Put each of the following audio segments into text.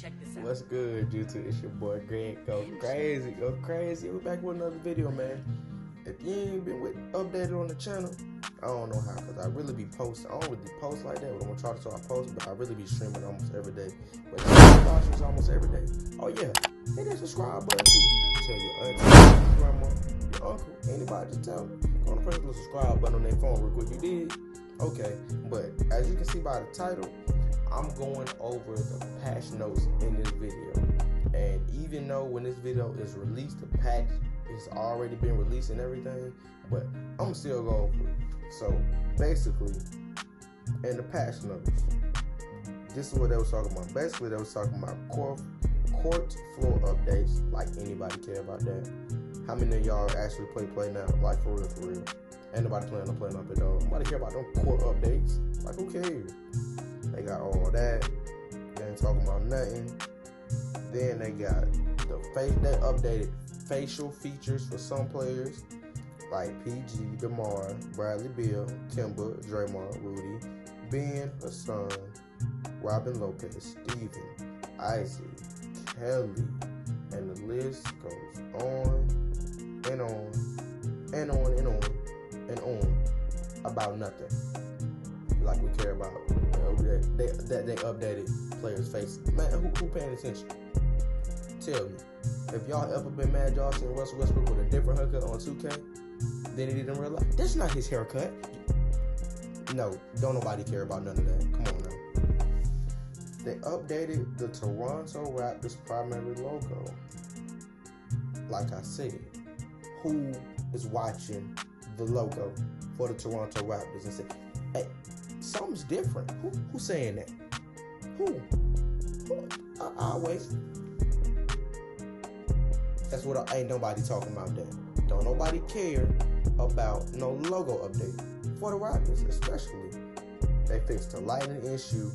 Check this out. What's good, YouTube? It's your boy Greg. Go crazy, go crazy. We're back with another video, man. If you ain't been with, updated on the channel, I don't know how, because I really be posting. I don't really post like that, but I'm gonna try to so I post, but I really be streaming almost every day. But almost every day. Oh yeah, hit that subscribe button too. Tell your auntie, your grandma, your uncle, anybody, just tell them. Go on press the subscribe button on their phone real quick. You did? Okay, but as you can see by the title, I'm going over the patch notes in this video. And even though when this video is released, the patch is already been released and everything, but I'm still going over it. So basically, in the patch notes, this is what they was talking about. Basically, they was talking about court, court floor updates. Like anybody care about that? How many of y'all actually play play now? Like for real, for real. Ain't nobody playing on playing up it though. Nobody care about them court updates. Like who cares? They got all that. They ain't talking about nothing. Then they got the face. They updated facial features for some players, like PG, Demar, Bradley Beal, Kemba, Draymond, Rudy, Ben, Hassan, Robin Lopez, Steven, Isaac, Kelly, and the list goes on and on and on and on and on about nothing. Like we care about that they, that they updated players' faces. Man, who, who paying attention? Tell me. If y'all ever been mad y'all seen Russell Westbrook with a different haircut on 2K, then he didn't realize that's not his haircut. No, don't nobody care about none of that. Come on now. They updated the Toronto Raptors primary logo. Like I said, who is watching the logo for the Toronto Raptors and say, hey, something's different? Who, who's saying that? Who? Who? I, I'll wait. That's what I ain't nobody talking about that. Don't nobody care about no logo update for the Raptors, especially. They fixed the lighting issue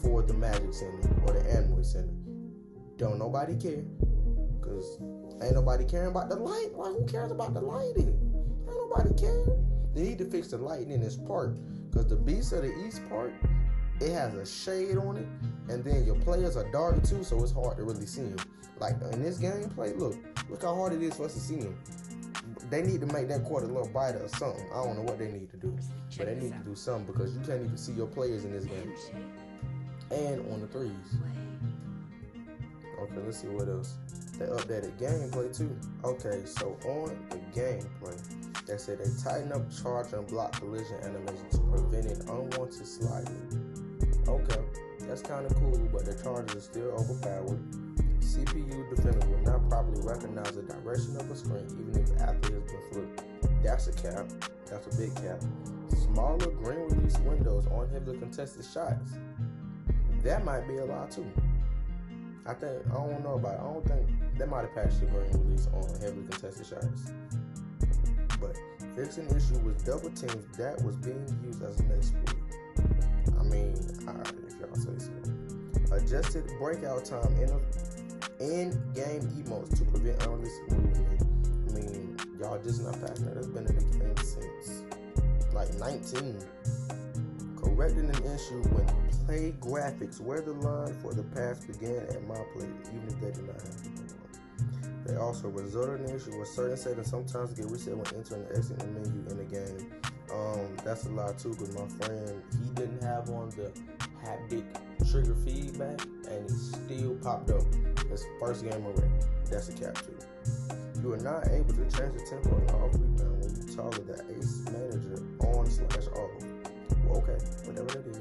for the Magic Center or the Amway Center. Don't nobody care. Cause ain't nobody caring about the light. Like who cares about the lighting? Ain't nobody care. They need to fix the lighting in this park. Cause the beast of the East part, it has a shade on it, and then your players are dark too, so it's hard to really see them. Like in this gameplay, look, look how hard it is for us to see them. They need to make that a little brighter or something. I don't know what they need to do, but they need to do something because you can't even see your players in this game. And on the threes. Okay, let's see what else. They updated gameplay too. Okay, so on the gameplay, they said they tighten up charge and block collision animation to prevent an unwanted sliding. Okay, that's kind of cool, but the charges are still overpowered. CPU defenders will not properly recognize the direction of a screen even if after has been flipped. That's a cap. That's a big cap. Smaller green release windows on heavily contested shots. That might be a lot too. I think I don't know about. It. I don't think they might have patched the green release on heavily contested shots. Fixing issue with double teams that was being used as an exploit. I mean, if y'all say so. Adjusted breakout time in a in-game emotes to prevent unrealistic movement. I mean, y'all just not patching that. It's been in the game since like 19. Correcting an issue when play graphics where the line for the pass began at my play, even if they did not have. They also resulted in an issue where certain settings sometimes get reset when entering the exit menu in the game. Um, that's a lot too, because my friend he didn't have on the haptic trigger feedback, and it still popped up his first game already. That's a cap too. You are not able to change the tempo and off rebound when you toggle the ace manager on slash off. Well, okay, whatever that is.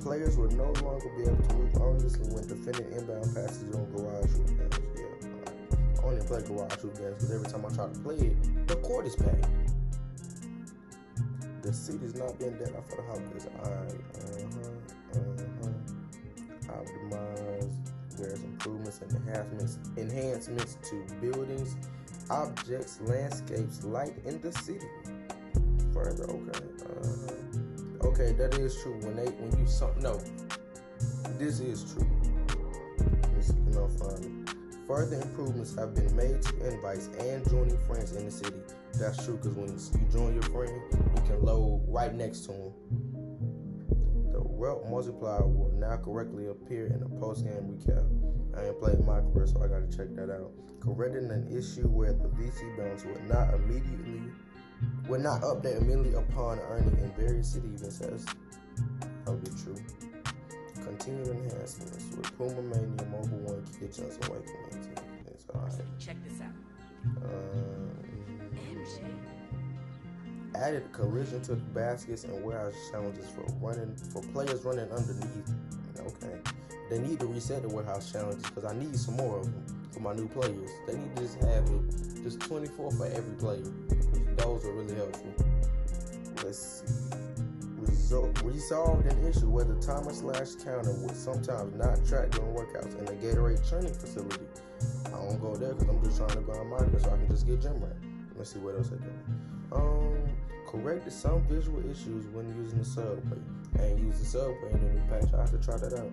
Players will no longer be able to move unrealistically when defending inbound passes on garage hoop only play garage hoop games because every time I try to play it, the court is packed. The seat is not being dead off for the holidays. Alright, uh-huh, uh-huh. Optimize. There's improvements and enhancements enhancements to buildings, objects, landscapes, light in the city. Further, okay. Uh-huh. Okay, that is true. When they when you some no, this is true. Further improvements have been made to invites and joining friends in the city. That's true because when you join your friend, you can load right next to him. The corrupt multiplier will now correctly appear in the post-game recap. I ain't played my career, so I gotta check that out. Correcting an issue where the VC balance would not immediately would not update immediately upon earning in various city events. That's that would be true. Continued enhancements with Puma Mania Mobile One And Wake It's alright. Check this out. Um, added collision to baskets and warehouse challenges for running for players running underneath. Okay, they need to reset the warehouse challenges because I need some more of them for my new players. They need to just have it just 24 for every player. Those are really helpful. Let's see. Resol- resolved an issue where the timer slash counter would sometimes not track during workouts in the Gatorade training facility. I don't go there because I'm just trying to grind market so I can just get gym rat. Let's see what else I do. Um, corrected some visual issues when using the subway. and use the subway in the new patch. I have to try that out.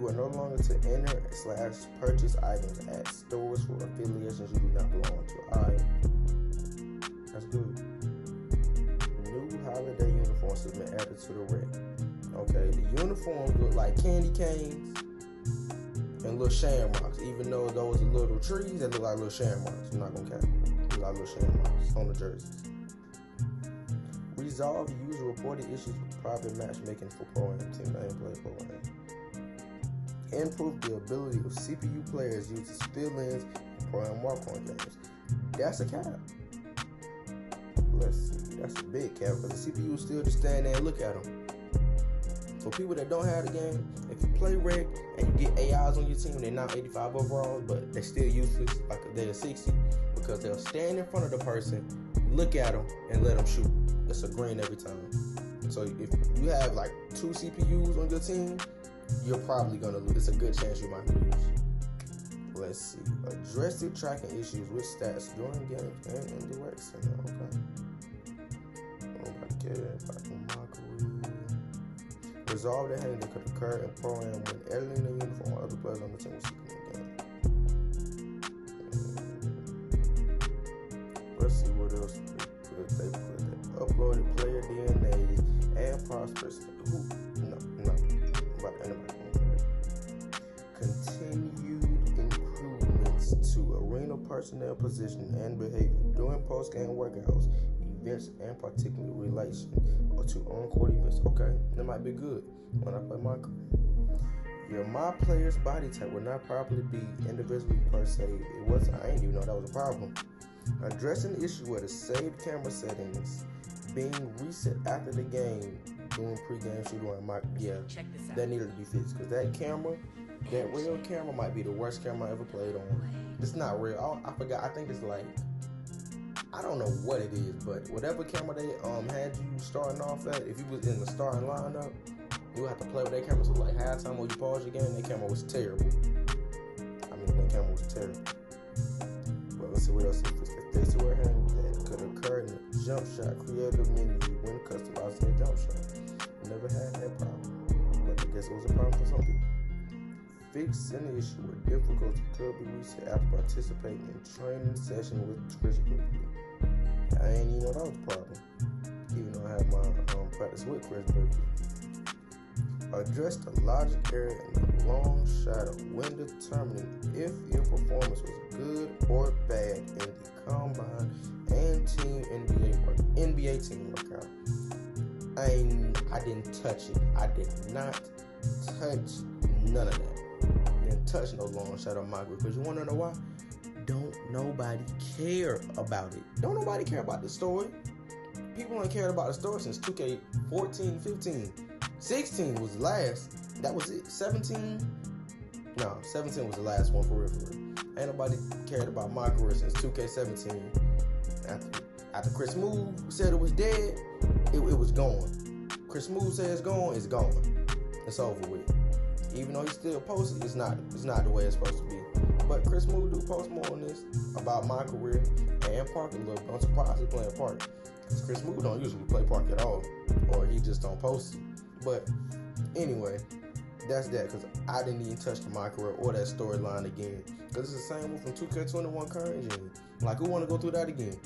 You are no longer to enter slash purchase items at stores for affiliations you do not belong to. Alright. That's good. New holiday uniforms have been added to the rig. Okay, the uniforms look like candy canes and little shamrocks, even though those are little trees that look like little shamrocks. I'm not gonna count. Look like little shamrocks on the jerseys. Resolve user reported issues with private matchmaking for Pro Am team. Ain't play Pro Am. Improve the ability of CPU players use fill-ins in Pro Am walk-on games. That's a cap. Let's see. That's a big cap because the CPU still just stand there and look at them. For people that don't have the game, if you play rec and you get AIs on your team, they're not 85 overall, but they're still useless, like they're 60, because they'll stand in front of the person, look at them, and let them shoot. It's a green every time. So if you have like two CPUs on your team, you're probably gonna lose. It's a good chance you might lose. Let's see. Address the tracking issues with stats during games and in direction. Okay. Mockery. Resolve that could occur in Pro Am when editing the uniform of other players on the team the game. Let's see what else they put. Uploaded player DNA and prosperous. Who? No, no. About anybody. Continued improvements to arena personnel position and behavior during post-game workouts events and particular relation or to on-court events. Okay, that might be good when I play my your my player's body type will not properly be individually per se. It was I didn't even know that was a problem. Addressing the issue where the saved camera settings being reset after the game doing pre-game shooting on my yeah that needed to be fixed because that camera that real camera might be the worst camera I ever played on. It's not real. I, I forgot. I think it's like I don't know what it is, but whatever camera they um had you starting off at, if you was in the starting lineup, you have to play with that camera. So like halftime when you pause your game, that camera was terrible. I mean, that camera was terrible. But let's see what else. If this were him, that could occur in the jump shot creative menu when customizing a jump shot. Never had that problem, but I guess it was a problem for some people. Fix an issue where difficulty could be reset after participating in training session with Chris Brickley. I ain't even know that was a problem, even though I had my um, practice with Chris Brickley. Address the logic error in the long shot of when determining if your performance was good or bad in the combine and team NBA work, NBA team workout. I ain't, I didn't touch it. I did not touch none of that didn't touch no long my group. Because you want to know why? Don't nobody care about it. Don't nobody care about the story. People ain't cared about the story since 2K14, 15. 16 was last. That was it. 17? No, 17 was the last one for real, for real. Ain't nobody cared about my career since 2K17. After, after Chris Smoove said it was dead, it, it was gone. Chris Smoove said it's gone, it's gone. It's over with even though he still posted, it's not it's not the way it's supposed to be. But Chris Smoove do post more on this about my career and Park a little bit. I'm surprised he's playing Park. Because Chris Smoove don't usually play Park at all. Or he just don't post. But anyway, that's that because I didn't even touch the my career or that storyline again. Because it's the same one from 2K21 current gen. Like who wanna go through that again?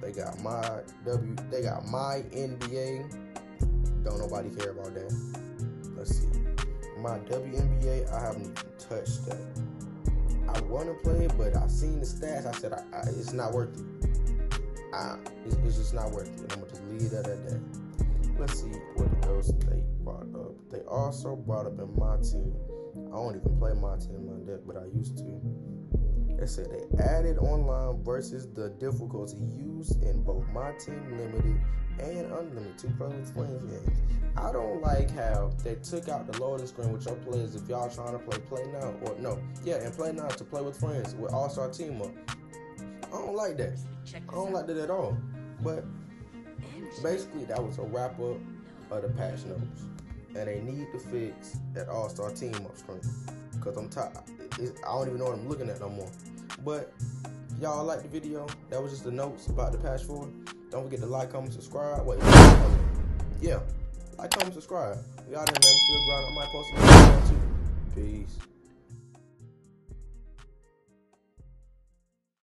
They got my W they got my NBA Don't nobody care about that. Let's see. My WNBA, I haven't even touched that. I want to play it, but I seen the stats. I said I, I, it's not worth it. I, it's, it's, just not worth it. I'm gonna just leave that at that. Let's see what else they brought up. They also brought up in my team. I don't even play my team like that, but I used to. They said they added online versus the difficulty used in both my team limited and unlimited to play with friends games. I don't like how they took out the loading screen with your players if y'all trying to play play now or no, yeah, and play now to play with friends with All Star Team Up. I don't like that. I don't like that at all. But basically, that was a wrap up of the patch notes, and they need to fix that All Star Team Up screen because I'm tired. I don't even know what I'm looking at no more. But y'all like the video. That was just the notes about the patch four. Don't forget to like, comment, subscribe. Wait, yeah, like, comment, subscribe. Y'all done, man. Still. I might post another one too. Peace.